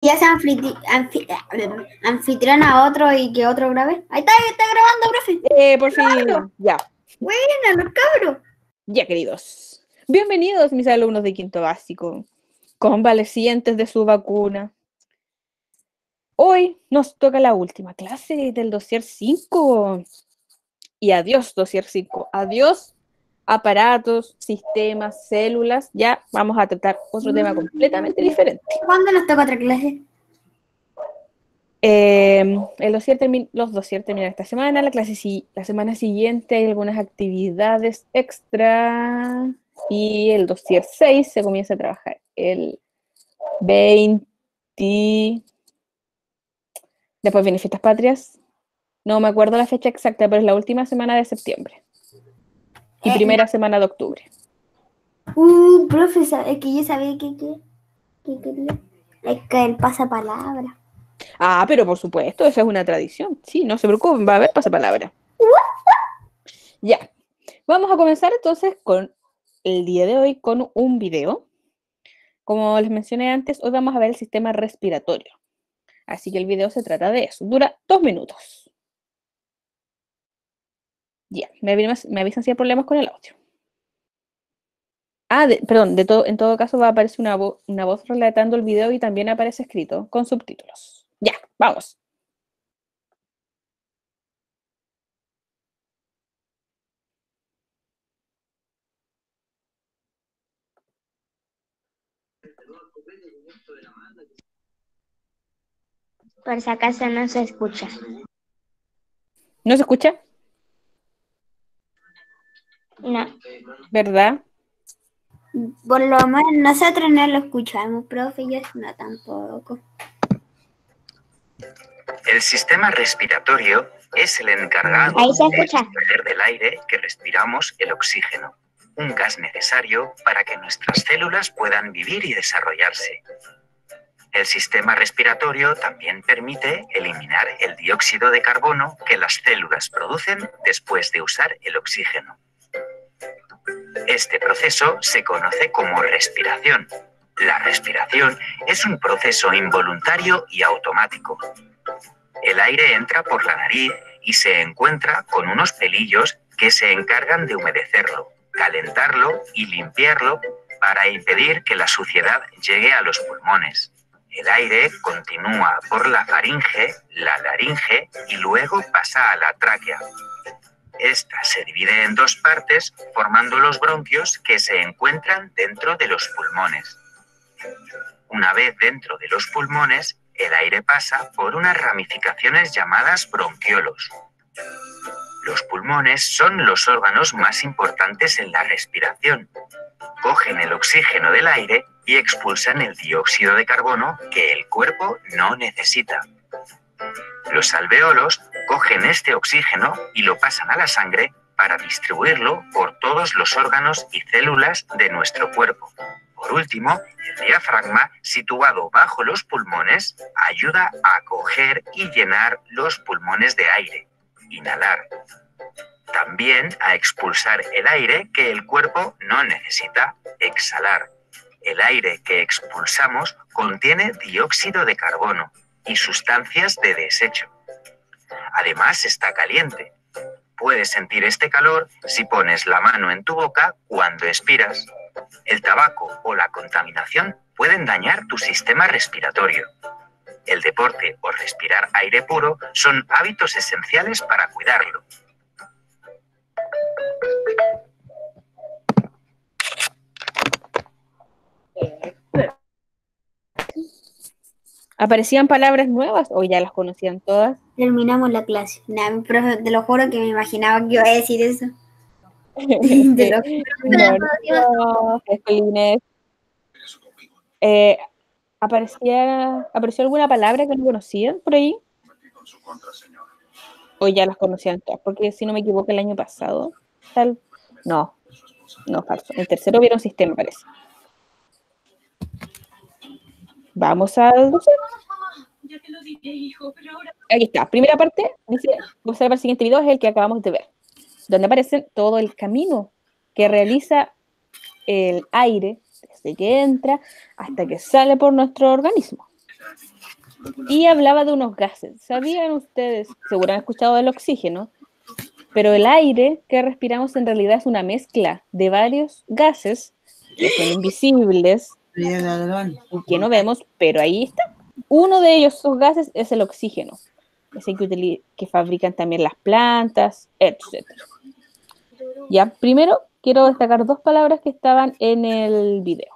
ya se anfitri anfi anfitrión a otro y que otro grabe. Ahí está, ahí está grabando, profe. Eh, por fin, ya. Bueno, los cabros. Ya, queridos. Bienvenidos, mis alumnos de quinto básico, convalecientes de su vacuna. Hoy nos toca la última clase del dossier 5. Y adiós, dossier 5. Adiós, aparatos, sistemas, células. Ya vamos a tratar otro tema completamente diferente. ¿Cuándo nos toca otra clase? Eh, el dossier los dossier terminan esta semana, la clase si- la semana siguiente hay algunas actividades extra y el dossier 6 se comienza a trabajar el 20 después viene fiestas patrias no me acuerdo la fecha exacta pero es la última semana de septiembre y Eh, primera semana de octubre Uh, profe, es que yo sabía que, que, que quería. Es que el pasapalabra. Ah, pero por supuesto, esa es una tradición. Sí, no se preocupen, va a haber pasapalabra. Ya. Vamos a comenzar entonces con el día de hoy con un video. Como les mencioné antes, hoy vamos a ver el sistema respiratorio. Así que el video se trata de eso. Dura dos minutos. Ya, me, me avisan si hay problemas con el audio. Ah, de- perdón, de todo, en todo caso va a aparecer una, vo- una voz relatando el video y también aparece escrito con subtítulos. Ya, vamos. Por si acaso no se escucha. ¿No se escucha? No. ¿Verdad? Por lo menos nosotros no lo escuchamos, profe, yo no tampoco. El sistema respiratorio es el encargado de extraer del aire que respiramos el oxígeno, un gas necesario para que nuestras células puedan vivir y desarrollarse. El sistema respiratorio también permite eliminar el dióxido de carbono que las células producen después de usar el oxígeno. Este proceso se conoce como respiración. La respiración es un proceso involuntario y automático. El aire entra por la nariz y se encuentra con unos pelillos que se encargan de humedecerlo, calentarlo y limpiarlo para impedir que la suciedad llegue a los pulmones. El aire continúa por la faringe, la laringe y luego pasa a la tráquea. Esta se divide en dos partes formando los bronquios que se encuentran dentro de los pulmones. Una vez dentro de los pulmones, el aire pasa por unas ramificaciones llamadas bronquiolos. Los pulmones son los órganos más importantes en la respiración. Cogen el oxígeno del aire y expulsan el dióxido de carbono que el cuerpo no necesita. Los alveolos cogen este oxígeno y lo pasan a la sangre para distribuirlo por todos los órganos y células de nuestro cuerpo. Por último, el diafragma, situado bajo los pulmones, ayuda a coger y llenar los pulmones de aire, inhalar. También a expulsar el aire que el cuerpo no necesita, exhalar. El aire que expulsamos contiene dióxido de carbono y sustancias de desecho. Además está caliente. Puedes sentir este calor si pones la mano en tu boca cuando expiras. El tabaco o la contaminación pueden dañar tu sistema respiratorio. El deporte o respirar aire puro son hábitos esenciales para cuidarlo. ¿Aparecían palabras nuevas o ya las conocían todas? Terminamos la clase. Nah, profe, te lo juro que me imaginaba que iba a decir eso. Te lo No, no. Eh, ¿aparecía, ¿Apareció alguna palabra que no conocían por ahí? O ya las conocían todas, porque si no me equivoco el año pasado. Tal, no, no, falso. En tercero vieron sistema, parece. Vamos al doce. Aquí está. Primera parte, dice, observa el siguiente video, es el que acabamos de ver, donde aparece todo el camino que realiza el aire desde que entra hasta que sale por nuestro organismo. y hablaba de unos gases. ¿Sabían ustedes? Seguro han escuchado del oxígeno, pero el aire que respiramos en realidad es una mezcla de varios gases que son invisibles que no vemos, pero ahí está. Uno de ellos, esos gases, es el oxígeno, ese que, que fabrican también las plantas, etc. Ya, primero quiero destacar dos palabras que estaban en el video.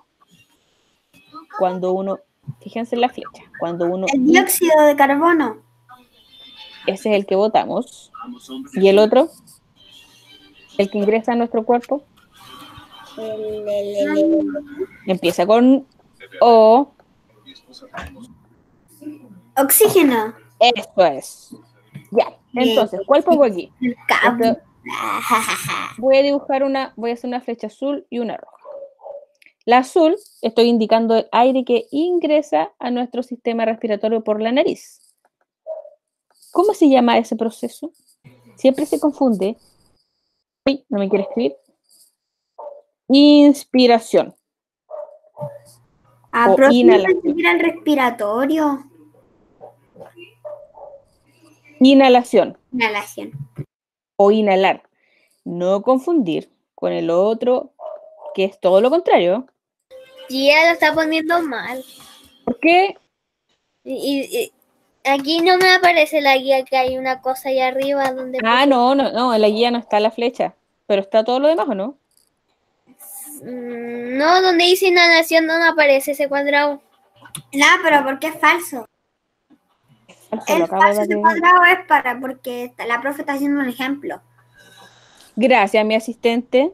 Cuando uno, fíjense en la flecha, cuando uno, El dióxido de carbono. ese es el que votamos, y el otro, el que ingresa a nuestro cuerpo, empieza con O, Oxígeno. eso es. Ya, entonces, ¿cuál pongo aquí? Voy a dibujar una, voy a hacer una flecha azul y una roja. La azul, estoy indicando el aire que ingresa a nuestro sistema respiratorio por la nariz. ¿Cómo se llama ese proceso? Siempre se confunde. Uy, no me quiere escribir. Inspiración. Ah, pero inhalación. respiratorio. Inhalación Inhalación. o inhalar. No confundir con el otro, que es todo lo contrario. Gia lo está poniendo mal. Y- y aquí no me aparece la guía que hay una cosa ahí arriba donde... Ah, no, no, no, en la guía no está la flecha, pero está todo lo demás, ¿o no? Mm, No, donde dice inhalación no aparece ese cuadrado. No, pero ¿por qué es falso? Falso, lo El falso ese cuadrado es para, porque la profe está haciendo un ejemplo. Gracias, mi asistente.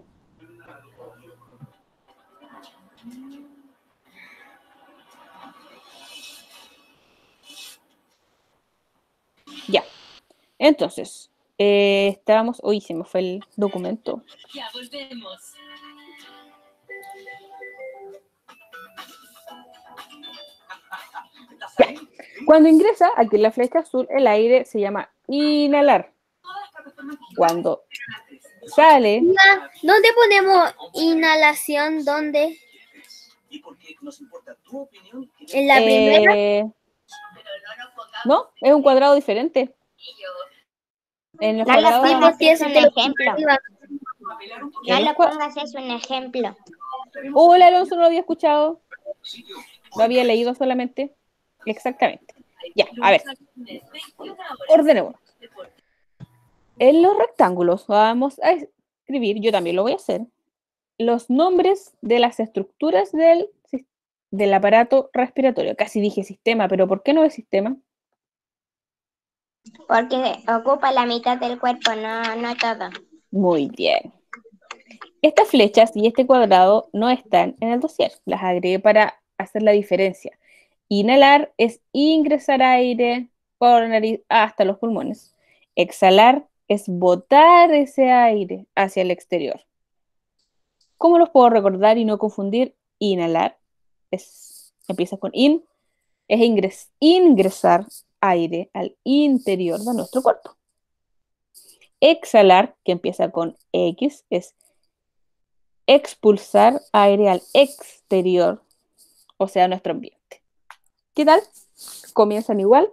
Ya. Entonces, eh, estábamos. Uy, se me fue el documento. Ya volvemos. Cuando ingresa aquí en la flecha azul, el aire se llama inhalar. Cuando sale, ¿Dónde ponemos inhalación? ¿Dónde? En la primera. eh, no, es un cuadrado diferente. En los No lo pongas, es un ejemplo. No lo pongas, es un ejemplo. Hola, Alonso, no lo había escuchado. Lo había leído solamente. Exactamente. Ya, a ver, ordenemos. En los rectángulos vamos a escribir, yo también lo voy a hacer, los nombres de las estructuras del, del aparato respiratorio. Casi dije sistema, pero ¿por qué no es sistema? Porque ocupa la mitad del cuerpo, no, no todo. Muy bien. Estas flechas y este cuadrado no están en el dossier. Las agregué para hacer la diferencia. Inhalar es ingresar aire por la nariz hasta los pulmones. Exhalar es botar ese aire hacia el exterior. ¿Cómo los puedo recordar y no confundir? Inhalar es, empieza con in, es ingres- ingresar aire al interior de nuestro cuerpo. Exhalar, que empieza con X, es expulsar aire al exterior, o sea, nuestro ambiente. ¿Qué tal? Comienzan igual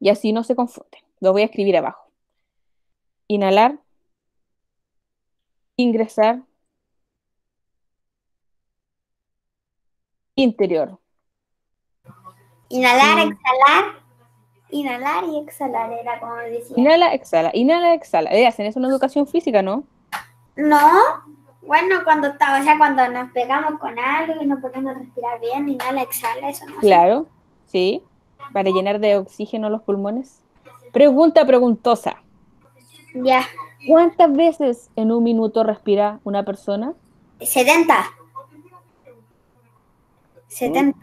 y así no se confunden. Lo voy a escribir abajo. Inhalar, ingresar, interior. Inhalar, exhalar. Inhalar y exhalar era como decía. Inhala, exhala, inhala, exhala. Eh, hacen eso en educación física, ¿no? No, bueno, cuando está, o sea, cuando nos pegamos con algo y no podemos respirar bien, inhala, exhala, eso no. Claro, sí. Para llenar de oxígeno los pulmones. Pregunta preguntosa. Ya, ¿Cuántas veces en un minuto respira una persona? 70. 70.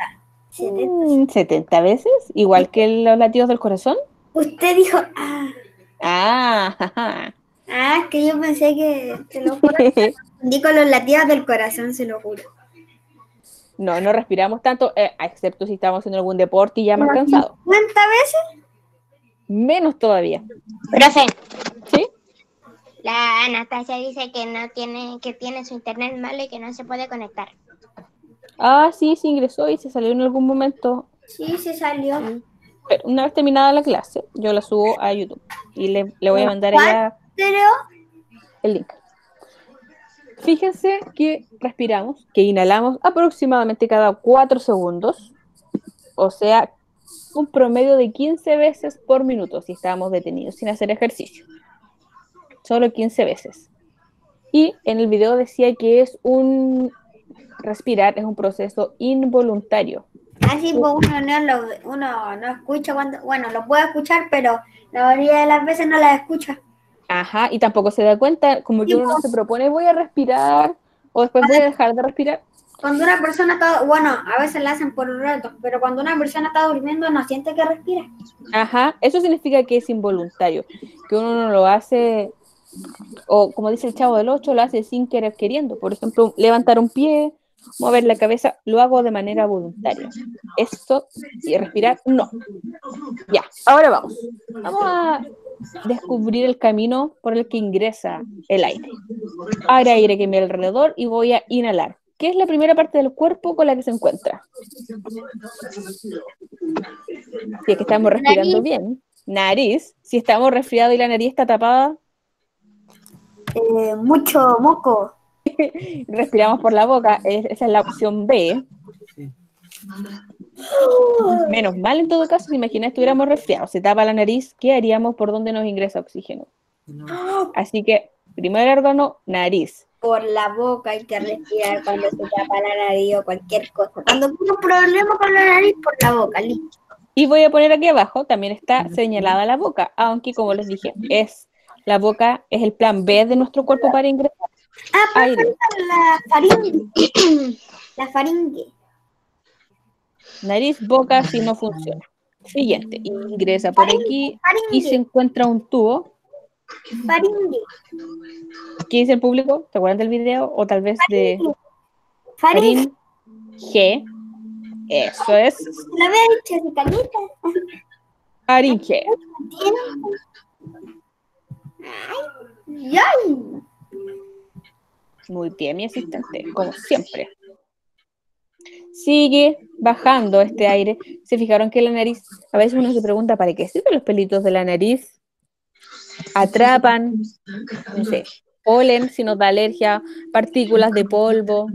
70. Mm, 70 veces, igual que los latidos del corazón. Usted dijo, ah, Ah, ah, que yo pensé que, te lo juro, confundí con los latidos del corazón, se lo juro. no, no respiramos tanto, eh, excepto si estamos haciendo algún deporte y ya más cansado. ¿Cuántas veces? Menos todavía. Profe, ¿Sí? la Anastasia dice que no tiene, que tiene su internet malo y que no se puede conectar. Ah, sí, sí ingresó y se salió en algún momento. Sí, sí salió. Pero una vez terminada la clase, yo la subo a YouTube y le, le voy a mandar allá Pero el link. Fíjense que respiramos, que inhalamos aproximadamente cada 4 segundos, o sea, un promedio de 15 veces por minuto si estábamos detenidos sin hacer ejercicio. Solo 15 veces. Y en el video decía que es un respirar, es un proceso involuntario. así pues uno no, lo, uno no escucha cuando, bueno, lo puede escuchar, pero la mayoría de las veces no las escucha. Ajá, y tampoco se da cuenta, como que uno pues. se propone voy a respirar o después voy a dejar de respirar. Cuando una persona está, bueno, a veces la hacen por un rato, pero cuando una persona está durmiendo no siente que respira. Ajá, eso significa que es involuntario, que uno no lo hace, o como dice el chavo del 8, lo hace sin querer queriendo. Por ejemplo, levantar un pie, mover la cabeza, lo hago de manera voluntaria. Esto y respirar, no. Ya, ahora vamos. Vamos a descubrir el camino por el que ingresa el aire. Hay aire que me alrededor y voy a inhalar. ¿Qué es la primera parte del cuerpo con la que se encuentra? Si es que estamos respirando Nariz. bien. Nariz. Si estamos resfriados y la nariz está tapada, Eh, mucho moco. respiramos por la boca. es- esa es la opción B. Menos mal en todo caso, si imagina estuviéramos resfriados, se tapa la nariz, ¿qué haríamos por donde nos ingresa oxígeno? Así que, primer órgano, nariz. Por la boca hay que respirar cuando se tapa la nariz o cualquier cosa. Cuando tiene un problema con la nariz, por la boca, listo. Y voy a poner aquí abajo, también está señalada la boca, aunque como les dije, es la boca es el plan B de nuestro cuerpo para ingresar Ah, pero aire. la faringe. la faringe. Nariz, boca, si no funciona. Siguiente, ingresa por aquí y se encuentra un tubo. Faringe. ¿Qué dice el público? ¿Se acuerdan del video? O tal vez de Faringe. Eso es faringe. Muy bien, mi asistente, como siempre. Sigue bajando este aire. ¿Se fijaron que la nariz, a veces uno se pregunta, ¿para qué sirven los pelitos de la nariz? Atrapan, no sé, polen si nos da alergia, partículas de polvo,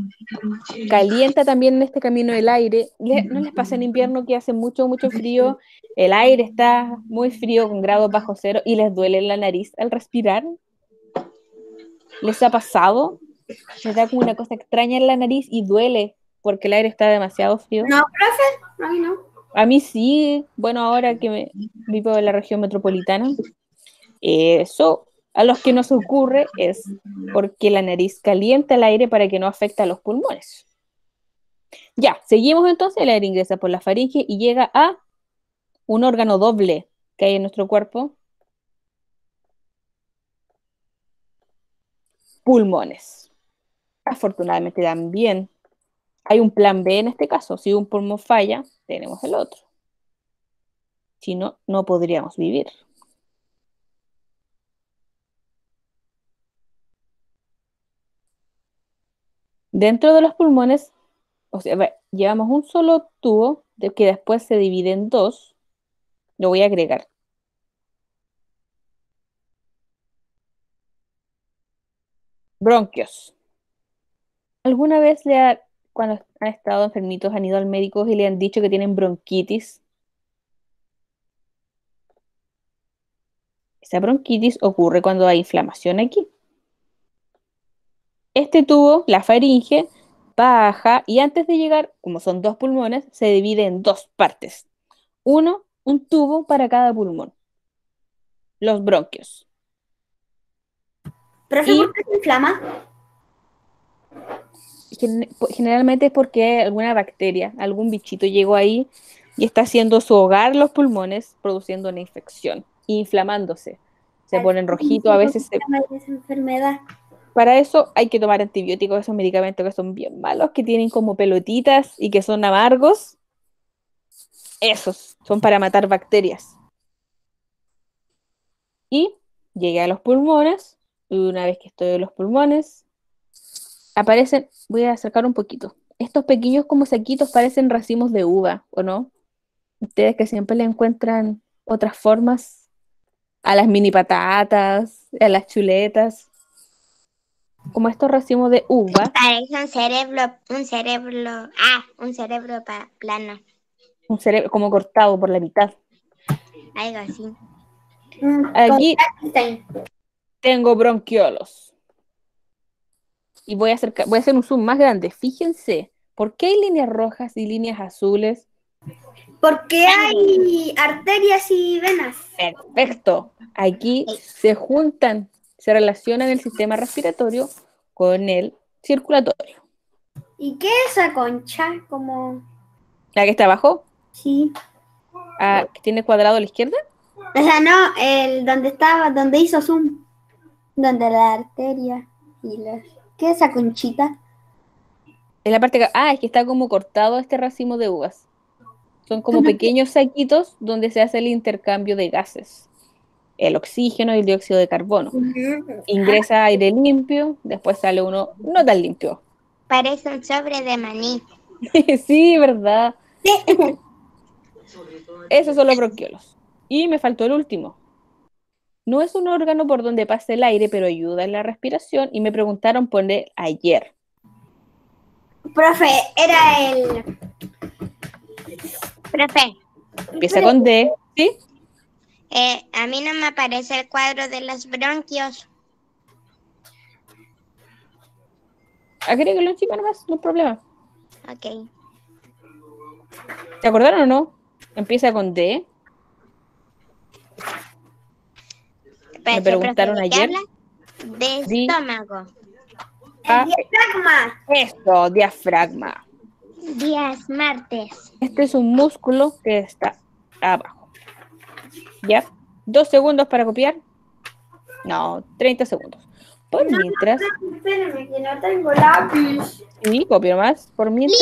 calienta también en este camino el aire. ¿No les pasa en invierno que hace mucho, mucho frío? El aire está muy frío con grados bajo cero y les duele la nariz al respirar. ¿Les ha pasado? Les da como una cosa extraña en la nariz y duele porque el aire está demasiado frío. No, profe. Ay, no. A mí sí, bueno, ahora que me, vivo en la región metropolitana, eso a los que nos ocurre es porque la nariz calienta el aire para que no afecte a los pulmones. Ya, seguimos entonces, el aire ingresa por la faringe y llega a un órgano doble que hay en nuestro cuerpo. Pulmones. Afortunadamente también hay un plan B en este caso. Si un pulmón falla, tenemos el otro. Si no, no podríamos vivir. Dentro de los pulmones, o sea, llevamos un solo tubo que después se divide en dos. Lo voy a agregar. Bronquios. ¿Alguna vez le ha, cuando han estado enfermitos, han ido al médico y le han dicho que tienen bronquitis? Esa bronquitis ocurre cuando hay inflamación aquí. Este tubo, la faringe, baja y antes de llegar, como son dos pulmones, se divide en dos partes. Uno, un tubo para cada pulmón. Los bronquios. Profe, Y- ¿por qué se inflama? Generalmente es porque alguna bacteria, algún bichito llegó ahí y está haciendo su hogar los pulmones, produciendo una infección, inflamándose. Se ponen rojitos, a veces se- enfermedad. Para eso hay que tomar antibióticos, esos medicamentos que son bien malos, que tienen como pelotitas y que son amargos. Esos son para matar bacterias. Y llegué a los pulmones, y una vez que estoy en los pulmones, aparecen, voy a acercar un poquito. Estos pequeños como saquitos parecen racimos de uva, ¿o no? Ustedes que siempre le encuentran otras formas a las mini patatas, a las chuletas, como estos racimos de uva, Parece un cerebro, un cerebro, ah, un cerebro pa- plano, un cerebro como cortado por la mitad. algo así. Mm, Aquí tengo bronquiolos. Y voy a, hacer, voy a hacer un zoom más grande. Fíjense, ¿por qué hay líneas rojas y líneas azules? Porque hay arterias y venas. Perfecto. Aquí se juntan, se relacionan el sistema respiratorio con el circulatorio. ¿Y qué es esa concha? Como. La que está abajo, Sí. ah, que tiene cuadrado a la izquierda, O sea, no, el donde estaba, donde hizo zoom. Donde la arteria y las. ¿Qué es esa conchita? es la parte que, ah, es que está como cortado este racimo de uvas. Son como pequeños saquitos donde se hace el intercambio de gases. El oxígeno y el dióxido de carbono. Ingresa aire limpio, después sale uno no tan limpio. Parece un sobre de maní. sí, ¿verdad? Esos son los bronquiolos. Y me faltó el último. No es un órgano por donde pasa el aire, pero ayuda en la respiración. Y me preguntaron por él ayer. Profe, era el. Profe, Empieza con D, ¿sí? eh, a mí no me aparece el cuadro de los bronquios. Agréguelo encima nomás, no hay problema. Ok. ¿Se acordaron o no? Empieza con D. Espérate, preguntaron profe, ¿de qué ayer. De estómago. Ah, diafragma. Esto, diafragma. Días martes. Este es un músculo que está abajo. ¿Ya? ¿Dos segundos para copiar? No, 30 segundos. Por mientras, Espérenme, que no tengo lápiz. sí, copio más. Por mientras,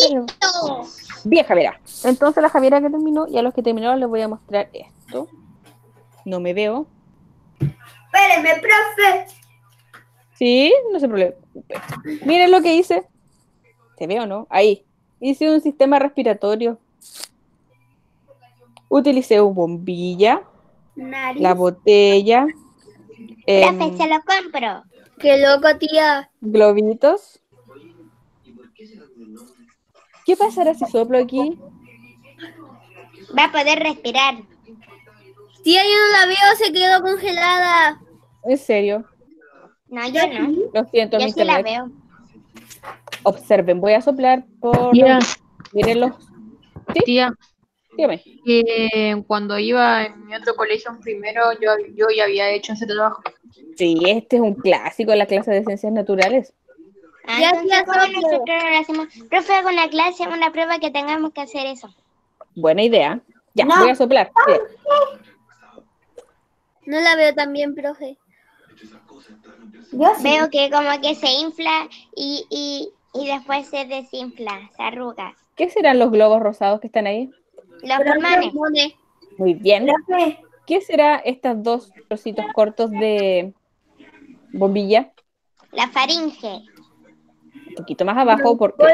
bien, Javiera. Entonces, la Javiera que terminó y a los que terminaron les voy a mostrar esto. No me veo. Espérenme, profe. Sí, no se preocupe. Miren lo que hice. ¿Se ve o no? Ahí. Hice un sistema respiratorio. Utilicé una bombilla, Nariz. la botella, em, Profe, se lo compro. Qué loco, tía. globitos. ¿Qué pasará si soplo aquí? Va a poder respirar. Tía, yo no la veo, se quedó congelada. En serio, No, yo no. lo siento, mi Yo sí la internet. veo. Observen, voy a soplar por. Tía, Miren los. tía, Dígame. que cuando iba en mi otro colegio en primero, yo, yo ya había hecho ese trabajo. Sí, este es un clásico en la clase de ciencias naturales. Ah, Ya, entonces, ya, ¿cómo soplo. nosotros lo hacemos? Profe, hago una clase, una prueba que tengamos que hacer eso. Buena idea. Ya, No. voy a soplar. Miren. No la veo tan bien, profe. Yo sí. Veo que como que se infla y, y, y después se desinfla, se arruga. ¿Qué serán los globos rosados que están ahí? Los pulmones. Mone. Muy bien. Profe, ¿Qué será estas dos trocitos cortos de bombilla? La faringe. Un poquito más abajo porque...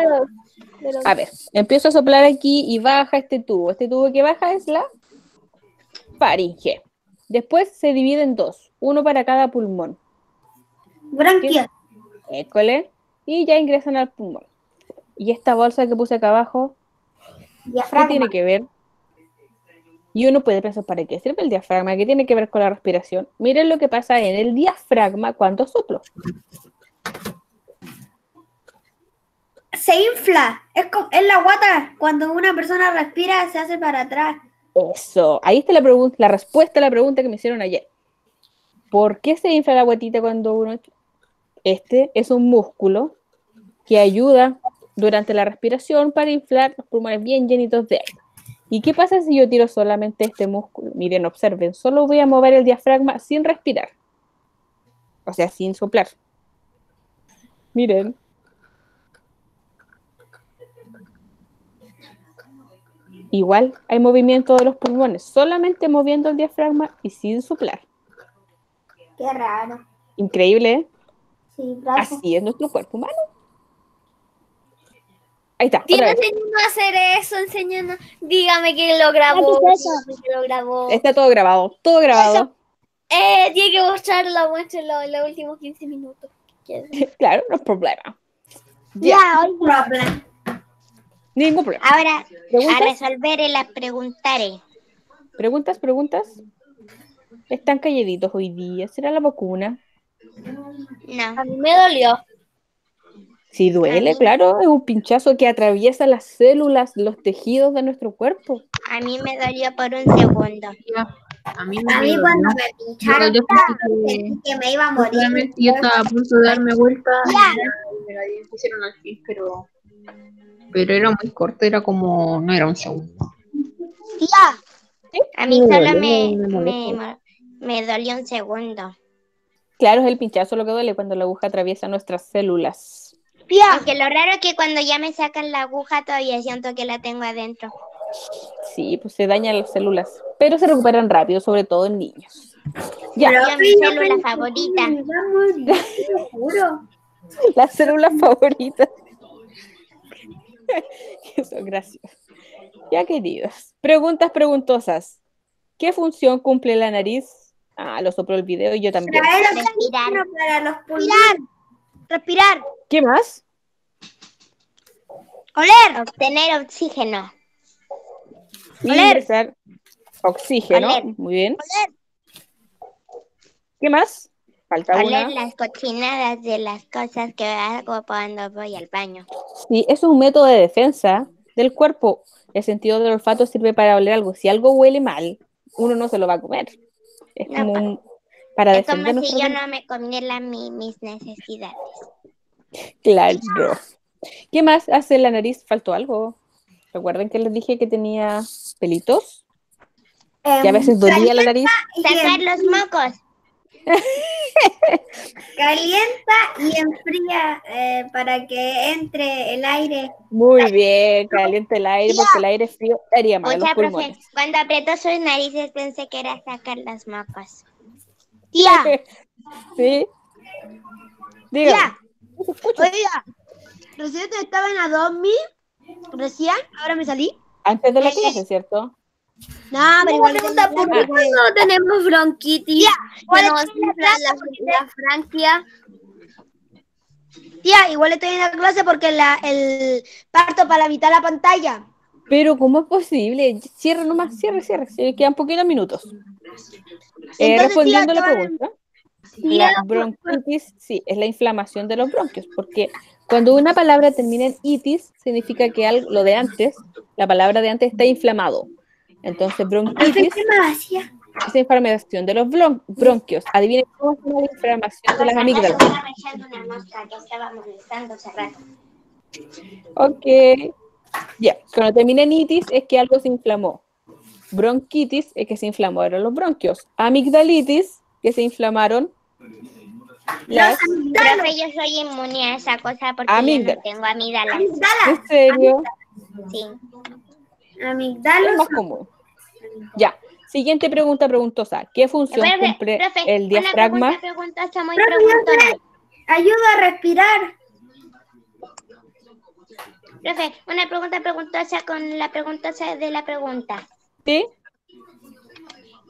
A ver, empiezo a soplar aquí y baja este tubo. Este tubo que baja es la faringe. Después se divide en dos, uno para cada pulmón. Branquia. École. Y ya ingresan al pulmón. Y esta bolsa que puse acá abajo, ¿qué tiene que ver? Y uno puede pensar, ¿para qué sirve el diafragma? ¿Qué tiene que ver con la respiración? Miren lo que pasa en el diafragma cuando soplo. Se infla. Es, la guata. Cuando una persona respira, se hace para atrás. Eso, ahí está la, la respuesta a la pregunta que me hicieron ayer. ¿Por qué se infla la guatita cuando uno... Este es un músculo que ayuda durante la respiración para inflar los pulmones bien llenitos de aire. ¿Y qué pasa si yo tiro solamente este músculo? Miren, observen, solo voy a mover el diafragma sin respirar. O sea, sin soplar. Miren. Igual hay movimiento de los pulmones, solamente moviendo el diafragma y sin soplar. Qué raro. Increíble, ¿eh? Sí. Así es nuestro cuerpo humano. Ahí está. enseñando a hacer eso, enseñando. Dígame que lo grabó. Que lo grabó. Está todo grabado, todo grabado. Eh, tiene que mostrarlo, muéstralo en los últimos 15 minutos. Claro, no es problema. Ya, oiga. Problem. Ningún problema. Ahora, a resolver las preguntaré. ¿Preguntas? ¿Preguntas? Están calladitos hoy día. ¿Será la vacuna? No. A mí me dolió. Si duele, claro, es un pinchazo que atraviesa las células, los tejidos de nuestro cuerpo. A mí me dolió por un segundo. A mí me A mí cuando me pincharon, yo que me iba a morir. realmente yo estaba a punto de darme vuelta y me la pusieron al fin, pero, pero era muy corto, era como, no era un segundo. Tía, a mí Me solo dolió, me, me me dolió un segundo. Claro, es el pinchazo lo que duele cuando la aguja atraviesa nuestras células. Aunque lo raro es que cuando ya me sacan la aguja todavía siento que la tengo adentro. Sí, pues se dañan las células, pero se recuperan rápido, sobre todo en niños. Ya, Yo, mi célula favorita. las células favoritas. Que son graciosas. Ya, queridos. Preguntas preguntosas. ¿Qué función cumple la nariz? Ah, lo sopló el video y yo también. Traer Respirar. para los pulmones. Respirar. ¿Qué más? Oler. Obtener oxígeno. Oler. ingresar oxígeno. Oler. Muy bien. ¿Qué más? Falta Oler una. las cochinadas de las cosas que hago cuando voy al baño. Sí, eso es un método de defensa del cuerpo. El sentido del olfato sirve para oler algo. Si algo huele mal, uno no se lo va a comer. Es como un- para Es como si yo no me comiera mi- mis necesidades. Claro. ¿Qué más hace la nariz? ¿Faltó algo? ¿Recuerden que les dije que tenía pelitos? Que a veces dolía la nariz. Sacar los mocos. Calienta y enfría eh, para que entre el aire. Muy bien, caliente el aire porque el aire frío haría mal a los Mucha profe, pulmones. cuando apretó sus narices pensé que era sacar los mocos. Tía, ¿Sí? Dígame. Tía, oiga, recién estaba en 2000, recién, ahora me salí. Antes de la clase, ¿cierto? No, pero igual Pregunta, ¿por qué cuando tenemos bronquitis? ¿cuál Bueno, es la la, franquia. Tía, igual estoy en la clase porque la, el parto para la mitad de la pantalla. Pero ¿cómo es posible? Cierra nomás, cierre, cierre. Se quedan poquitos minutos. Eh, Entonces, respondiendo a tía, la pregunta, la bronquitis, sí, es la inflamación de los bronquios, porque cuando una palabra termina en itis, significa que algo, lo de antes, la palabra de antes está inflamado. Entonces, bronquitis es la inflamación de los bron- bronquios. Adivinen cómo llama la inflamación de las amígdalas. Ok. Ya, cuando termina en itis es que algo se inflamó. Bronquitis es que se inflamaron los bronquios. Amigdalitis, que se inflamaron las... Profe, yo soy inmune a esa cosa porque yo no tengo amígdalas. ¿En serio? Sí. Es Amigdala. más común. Ya. Siguiente pregunta preguntosa. ¿Qué función Profe, cumple profe, el una diafragma? pregunta preguntosa muy Profe. Ayuda a respirar. Profe, una pregunta preguntosa con la preguntosa de la pregunta. ¿Sí?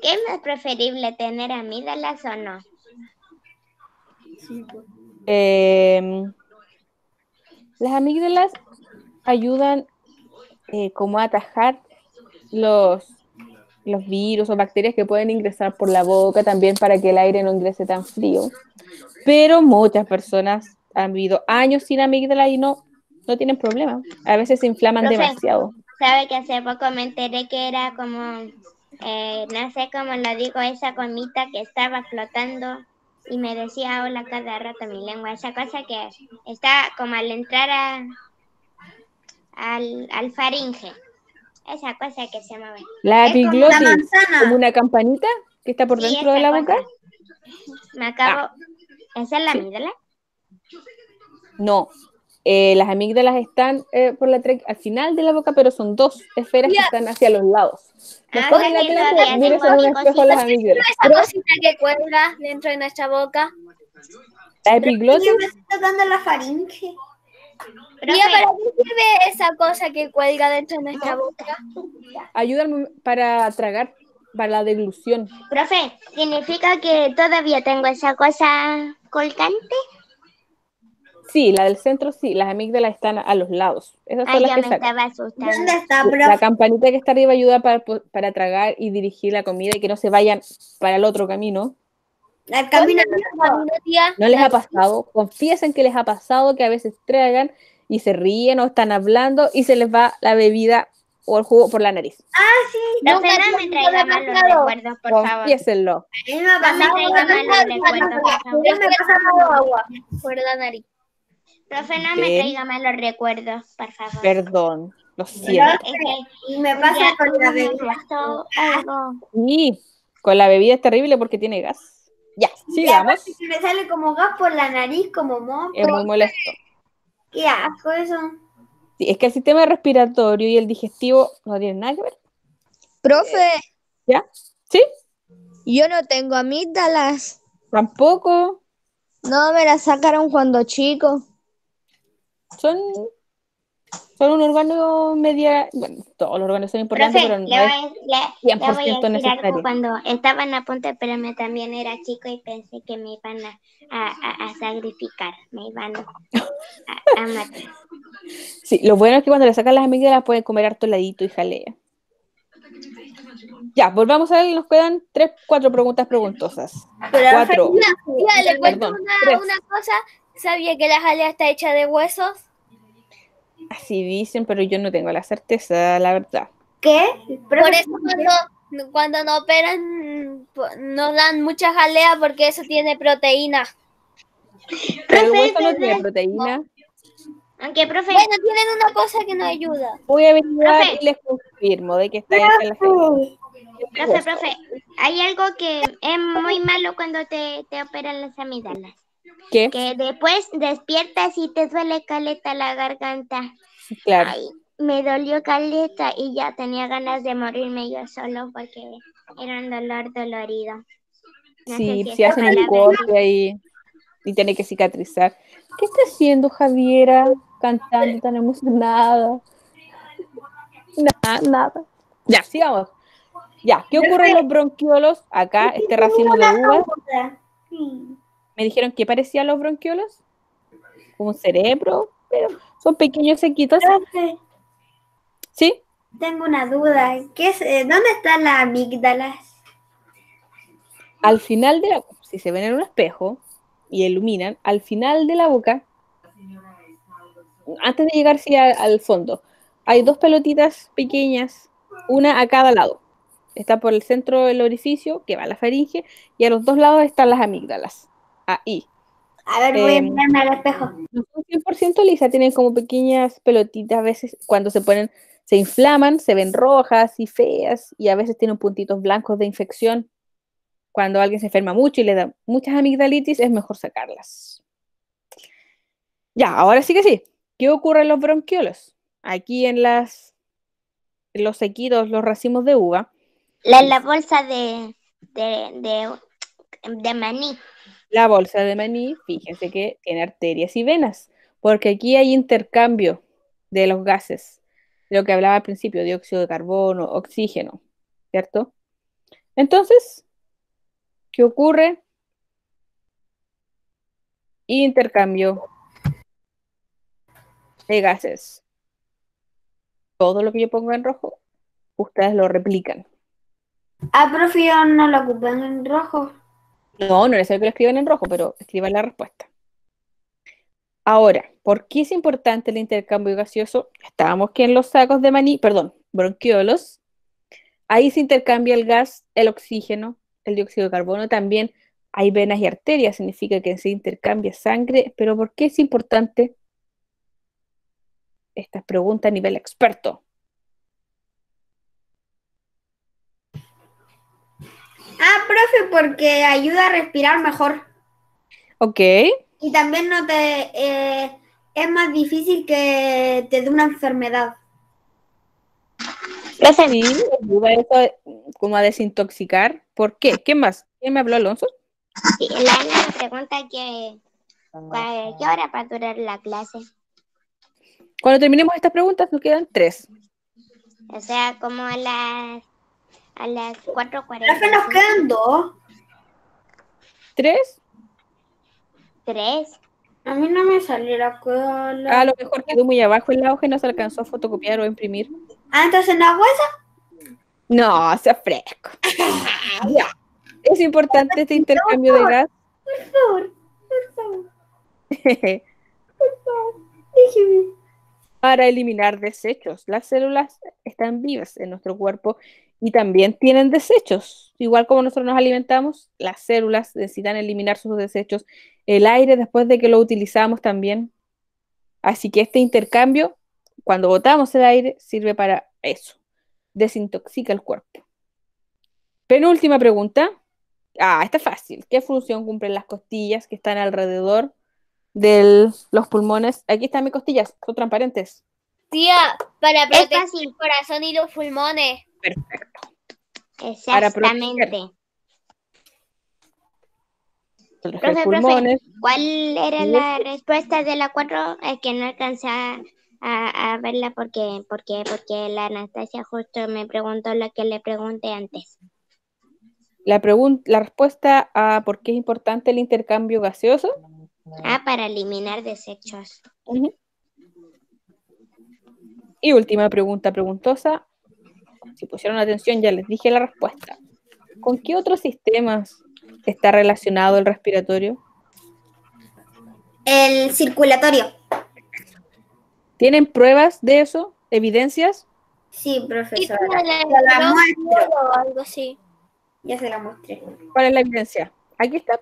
¿Qué es más preferible tener amígdalas o no? Em, las amígdalas ayudan eh, como a atajar los, los virus o bacterias que pueden ingresar por la boca, también para que el aire no ingrese tan frío. Pero muchas personas han vivido años sin amígdala y no, no tienen problema. A veces se inflaman Profe. demasiado. Sabe que hace poco me enteré que era como, eh, no sé cómo lo digo, esa gomita que estaba flotando y me decía hola cada rato mi lengua. Esa cosa que está como al entrar a, al, al faringe. Esa cosa que se mueve. La Es como una epiglotis, como una campanita que está por Sí, dentro de la cosa. boca. Me acabo. ¿Esa es la Sí. amígdala? No, eh, las amígdalas están eh, por la al final de la boca, pero son dos esferas que están hacia los lados. Ah, la en un espejo las amígdalas. Esa cosita que cuelga dentro de nuestra boca. La epiglotis, me la faringe. ¿Para qué sirve esa cosa que cuelga dentro de nuestra boca? Ayuda para tragar, para la deglución. profe, ¿significa que todavía tengo esa cosa colgante? Sí, la del centro sí, las amígdalas están a los lados. Esas son Ay, las ya que me sacan. estaba asustando. ¿Dónde está, La profe? campanita que está arriba ayuda para, para tragar y dirigir la comida y que no se vayan para el otro camino. El camino. ¿No les ha pasado? Confiesen que les ha pasado que a veces tragan y se ríen o están hablando y se les va la bebida o el jugo por la nariz. Profe, Nunca no me me traiga malos pasado. recuerdos, por favor. Confiésenlo. A mí me ha No me traiga malos recuerdos, por favor. Me he pasado agua por la nariz. Profe, no me traiga malos recuerdos, por favor. Perdón, lo siento. Es que y me pasa con la me bebida. pasó algo. Y con la bebida es terrible porque tiene gas. Ya, sigamos. me sale como gas por la nariz, como moco. Es muy molesto. Qué asco eso. Sí, es que el sistema respiratorio y el digestivo no tienen nada que ver. Profe, ¿Ya? ¿Sí? yo no tengo amígdalas. Tampoco. No, me las sacaron cuando chico. Son, son un órgano media. Bueno, todos los órganos son importantes, Profe, pero le no voy, es. a- le- le voy a 100% decir necesario. algo. Cuando estaban a punto de también era chico y pensé que me iban a, a- a- a sacrificar, me iban a, a matar. Sí, lo bueno es que cuando le sacan las amígdalas pueden comer harto heladito y jalea. Ya, volvamos a ver, nos quedan tres, cuatro preguntas preguntosas. Pero Cuatro. Tía, le cuento Perdón, una, una cosa. ¿Sabía que la jalea está hecha de huesos? Así dicen, pero yo no tengo la certeza, la verdad. ¿Qué? Pero Por eso cuando, cuando nos operan nos dan mucha jalea porque eso tiene proteína. Pero hueso no tiene proteína. Aunque, profe, Bueno, tienen una cosa que nos ayuda. Voy a averiguar Profe. y les confirmo de que está hecha la jalea. profe, profe, hay algo que es muy malo cuando te, te operan las amígdalas. ¿Qué? Que después despiertas y te duele caleta la garganta. Claro. Ay, me dolió caleta y ya tenía ganas de morirme yo solo porque era un dolor dolorido. No Sí, si si hacen palabra- corte ahí y tiene que cicatrizar. ¿Qué está haciendo Javiera cantando tan emocionada? Nada, nada. Ya, sigamos. Ya, ¿qué ocurre en los bronquiolos? Acá, este racimo de uvas. Sí. Me dijeron que parecían los bronquiolos. Como un cerebro, pero son pequeños sequitos. Profe, ¿Sí? tengo una duda. ¿Qué es, eh, ¿Dónde están las amígdalas? Al final de la... Si se ven en un espejo y iluminan, al final de la boca, antes de llegar sí, al, al fondo, hay dos pelotitas pequeñas, una a cada lado. Está por el centro del orificio, que va a la faringe, y a los dos lados están las amígdalas. Ahí. A ver, voy a Em, mirarme al espejo. No son 100% lisas, tienen como pequeñas pelotitas, a veces cuando se ponen, se inflaman, se ven rojas y feas, y a veces tienen puntitos blancos de infección. Cuando alguien se enferma mucho y le da muchas amigdalitis, es mejor sacarlas. Ya, ahora sí que sí. ¿Qué ocurre en los bronquiolos? Aquí en las en los sequitos, los racimos de uva, La, la bolsa de, de, de, de maní. La bolsa de maní, fíjense que tiene arterias y venas, porque aquí hay intercambio de los gases, de lo que hablaba al principio, dióxido de carbono, oxígeno, ¿cierto? Entonces, ¿qué ocurre? Intercambio de gases. Todo lo que yo pongo en rojo, ustedes lo replican. Ah, profe, no lo ocupan en rojo. No, no es necesario que lo escriban en rojo, pero escriban la respuesta. Ahora, ¿por qué es importante el intercambio gaseoso? Estábamos que en los sacos de maní, perdón, bronquiolos, ahí se intercambia el gas, el oxígeno, el dióxido de carbono, también hay venas y arterias, significa que se intercambia sangre, pero ¿por qué es importante? Esta es pregunta a nivel experto. Ah, profe, porque ayuda a respirar mejor. Ok, Y también no te eh, es más difícil que te dé una enfermedad. Profe, sí, ayuda eso a- como a desintoxicar. ¿Por qué? ¿Qué más? ¿Quién me habló, Alonso? sí, la Ana me pregunta que, cua- qué hora va a durar la clase. Cuando terminemos estas preguntas, nos quedan tres. O sea, como a las a las 4.40. Profe, nos quedan dos. ¿Tres? Tres. A mí no me salió la cola. A lo mejor quedó muy abajo en la hoja y no se alcanzó a fotocopiar o imprimir. Ah, entonces no hago eso. No, sea fresco. Ya. Es importante este intercambio de gas. Por favor, por favor, por favor. Déjeme. para eliminar desechos. Las células están vivas en nuestro cuerpo y también tienen desechos. Igual como nosotros nos alimentamos, las células necesitan eliminar sus desechos. El aire, después de que lo utilizamos también. Así que este intercambio, cuando botamos el aire, sirve para eso. Desintoxica el cuerpo. Penúltima pregunta. Ah, está fácil. ¿Qué función cumplen las costillas que están alrededor de los pulmones? Aquí están mis costillas, son transparentes. Tía, para proteger el corazón y los pulmones. Perfecto. Exactamente. Profe, profe. pulmones. ¿Cuál era la respuesta de la 4? Es que no alcancé a, verla porque, porque, porque la Anastasia justo me preguntó lo que le pregunté antes. La, pregun- la respuesta a por qué es importante el intercambio gaseoso. Ah, para eliminar desechos. Y última pregunta preguntosa. Si pusieron atención, ya les dije la respuesta. ¿Con qué otros sistemas está relacionado el respiratorio? El circulatorio. ¿Tienen pruebas de eso? ¿Evidencias? Sí, Y profesora. como la- Ya la muestro. o algo así. Ya se la mostré. ¿Cuál es la evidencia? Aquí está.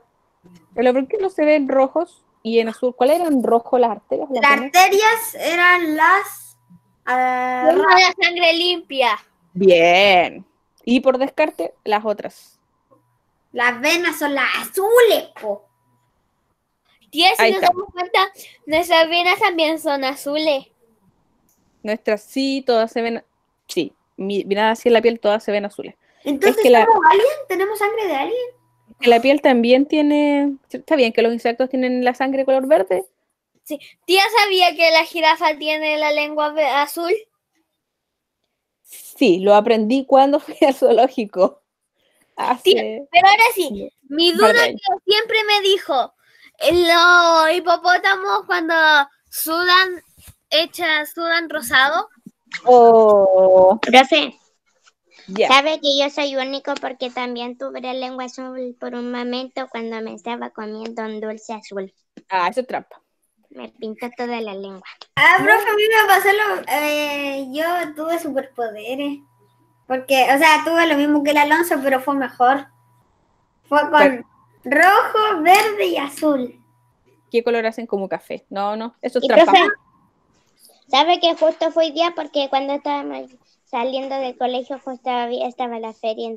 Pero ¿por qué no se ven rojos y en azul? ¿Cuáles eran rojos las arterias? Las arterias eran las. Tengo la sangre limpia. Bien. Y por descarte, las otras. las venas son las azules, po. Tía, si Ahí nos está. damos cuenta, nuestras venas también son azules. Nuestras sí, todas se ven. Sí, mi- mirada así en la piel, todas se ven azules. Entonces, que la-. ¿Tenemos sangre de alien? Que la piel también tiene. Está bien que los insectos tienen la sangre color verde. Tía, ¿sabía que la jirafa tiene la lengua azul? Sí, lo aprendí cuando fui al zoológico. Hace. Pero ahora sí, mi duda que siempre me dijo, los hipopótamos cuando sudan, hechas, sudan rosado. Oh, Profe, ya. ¿sabe que yo soy único porque también tuve la lengua azul por un momento cuando me estaba comiendo un dulce azul? Ah, eso es trampa. Me pintó toda la lengua. Ah, profe, a mí me pasó lo. eh, yo tuve superpoderes. Porque, o sea, tuve lo mismo que el Alonso, pero fue mejor. Fue con rojo, verde y azul. ¿Qué color hacen como café? No, no, eso es trampa. ¿sabe que justo fue día porque cuando estábamos saliendo del colegio justo había, estaba la feria